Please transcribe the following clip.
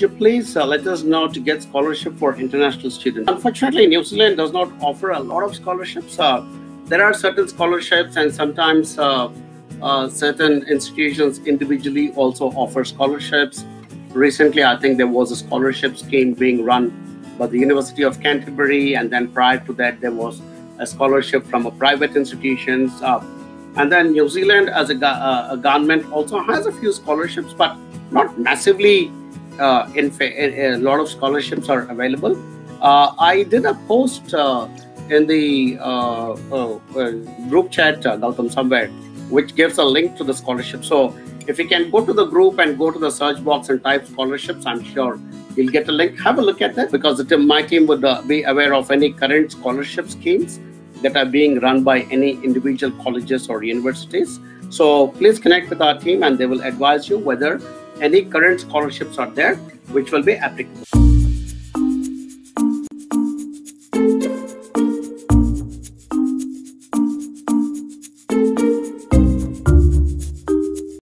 You please uh, let us know to get scholarship for international students? Unfortunately, New Zealand does not offer a lot of scholarships. Uh, there are certain scholarships, and sometimes uh, uh, certain institutions individually also offer scholarships. Recently, I think there was a scholarship scheme being run by the University of Canterbury, and then prior to that, there was a scholarship from a private institutions. Uh, and then New Zealand, as a, a, government, also has a few scholarships, but not massively. Uh, in a lot of scholarships are available. Uh, I did a post uh, in the group chat, Gautam, somewhere, which gives a link to the scholarship. So if you can go to the group and go to the search box and type scholarships, I'm sure you'll get a link. Have a look at that because the, my team would uh, be aware of any current scholarship schemes that are being run by any individual colleges or universities. So please connect with our team and they will advise you whether any current scholarships are there which will be applicable.